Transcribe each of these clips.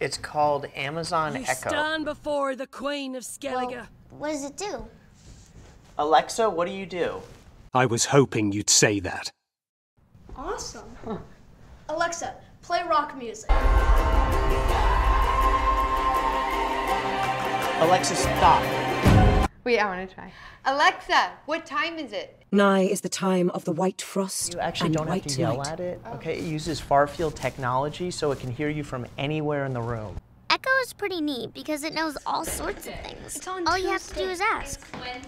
It's called Amazon You Echo. stand before the Queen of Skellige. What does it do? Alexa, what do you do? I was hoping you'd say that. Awesome. Alexa, play rock music. Alexa, stop. Wait, I want to try. Alexa, what time is it? Nigh is the time of the white frost You actually and don't have white to yell night. at it. Oh. Okay, it uses far field technology so it can hear you from anywhere in the room. Echo is pretty neat because it knows all sorts of things. All you have to do is ask.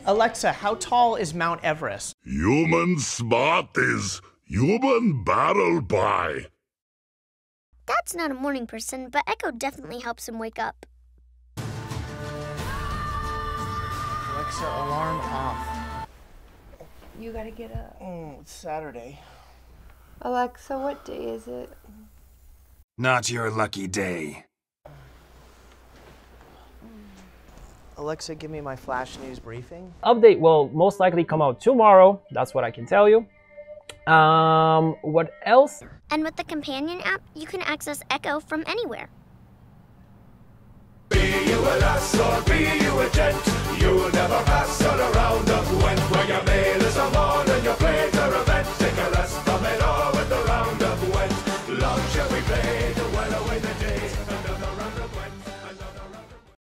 Alexa, how tall is Mount Everest? Human smart is human barrel pie. Dad's not a morning person, but Echo definitely helps him wake up. Alexa, alarm off. You gotta get up. Mm, it's Saturday. Alexa, what day is it? Not your lucky day. Alexa, give me my flash news briefing. update will most likely come out tomorrow. That's what I can tell you. Um, what else? And with the companion app, you can access Echo from anywhere. Never pass